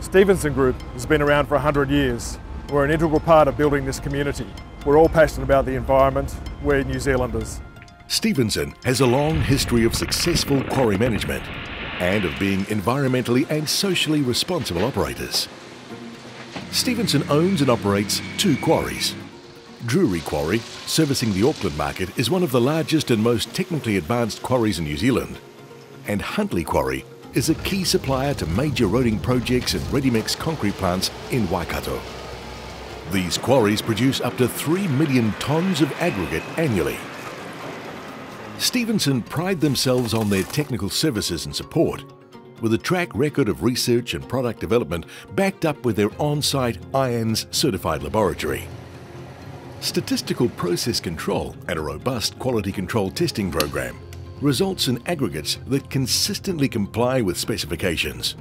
Stevenson Group has been around for 100 years. We're an integral part of building this community. We're all passionate about the environment. We're New Zealanders. Stevenson has a long history of successful quarry management and of being environmentally and socially responsible operators. Stevenson owns and operates two quarries. Drury Quarry, servicing the Auckland market, is one of the largest and most technically advanced quarries in New Zealand. And Huntly Quarry is a key supplier to major roading projects and ready-mix concrete plants in Waikato. These quarries produce up to 3 million tonnes of aggregate annually. Stevenson pride themselves on their technical services and support, with a track record of research and product development backed up with their on-site IANZ certified laboratory. Statistical process control and a robust quality control testing program results in aggregates that consistently comply with specifications.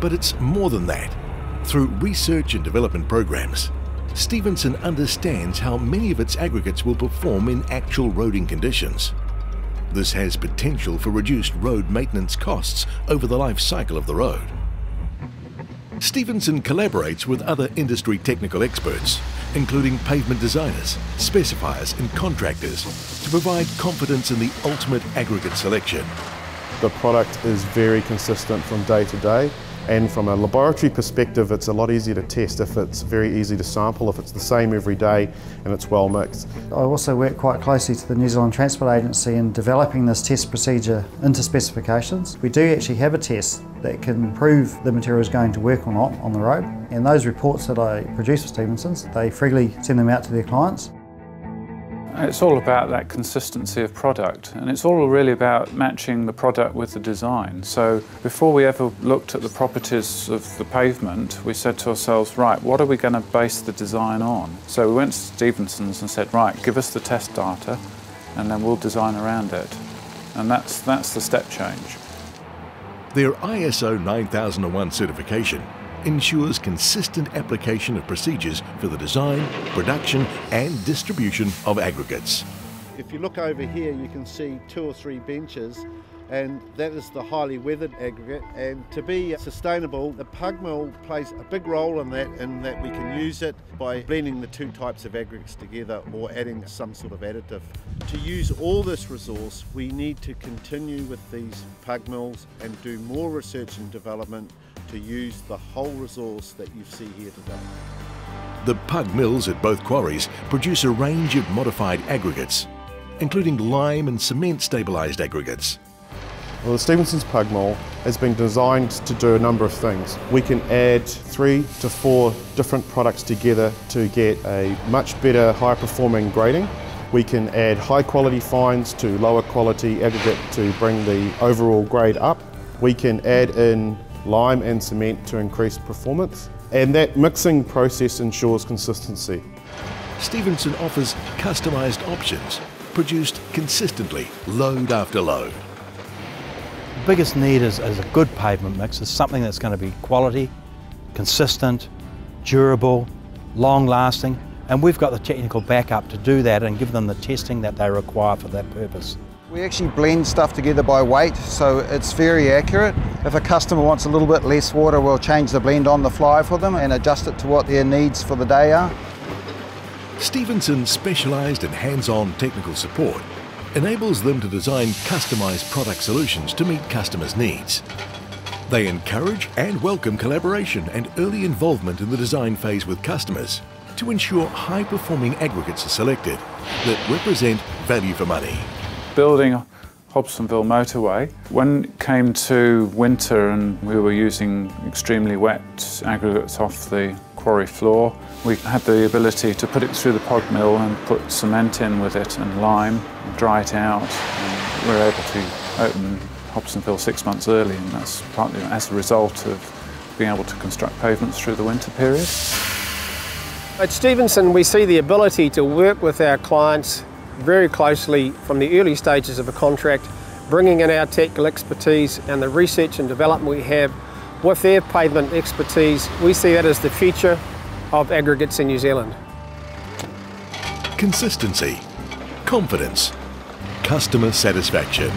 But it's more than that. Through research and development programs, Stevenson understands how many of its aggregates will perform in actual roading conditions. This has potential for reduced road maintenance costs over the life cycle of the road. Stevenson collaborates with other industry technical experts, including pavement designers, specifiers and contractors, to provide confidence in the ultimate aggregate selection. The product is very consistent from day to day and from a laboratory perspective it's a lot easier to test if it's very easy to sample, if it's the same every day and it's well mixed. I also work quite closely to the New Zealand Transport Agency in developing this test procedure into specifications. We do actually have a test that can prove the material is going to work or not on the road and those reports that I produce for Stevenson's, they freely send them out to their clients. It's all about that consistency of product and it's all really about matching the product with the design. So before we ever looked at the properties of the pavement, we said to ourselves, right, what are we going to base the design on? So we went to Stevenson's and said, right, give us the test data and then we'll design around it. And that's, that's the step change. Their ISO 9001 certification ensures consistent application of procedures for the design, production and distribution of aggregates. If you look over here you can see two or three benches and that is the highly weathered aggregate and to be sustainable the pug mill plays a big role in that in that we can use it by blending the two types of aggregates together or adding some sort of additive. To use all this resource we need to continue with these pug mills and do more research and development to use the whole resource that you see here today. The pug mills at both quarries produce a range of modified aggregates, including lime and cement stabilised aggregates. Well, the Stevenson's Pug Mill has been designed to do a number of things. We can add three to four different products together to get a much better, high performing grading. We can add high quality fines to lower quality aggregate to bring the overall grade up. We can add in lime and cement to increase performance. And that mixing process ensures consistency. Stevenson offers customised options, produced consistently, load after load. The biggest need is, is a good pavement mix, is something that's going to be quality, consistent, durable, long lasting, and we've got the technical backup to do that and give them the testing that they require for that purpose. We actually blend stuff together by weight, so it's very accurate. If a customer wants a little bit less water, we'll change the blend on the fly for them and adjust it to what their needs for the day are. Stevenson's specialised and hands-on technical support enables them to design customised product solutions to meet customers' needs. They encourage and welcome collaboration and early involvement in the design phase with customers to ensure high-performing aggregates are selected that represent value for money building Hobsonville motorway. When it came to winter and we were using extremely wet aggregates off the quarry floor, we had the ability to put it through the pug mill and put cement in with it and lime, and dry it out. And we were able to open Hobsonville six months early and that's partly as a result of being able to construct pavements through the winter period. At Stevenson we see the ability to work with our clients very closely from the early stages of a contract, bringing in our technical expertise and the research and development we have with their pavement expertise. We see that as the future of aggregates in New Zealand. Consistency, confidence, customer satisfaction.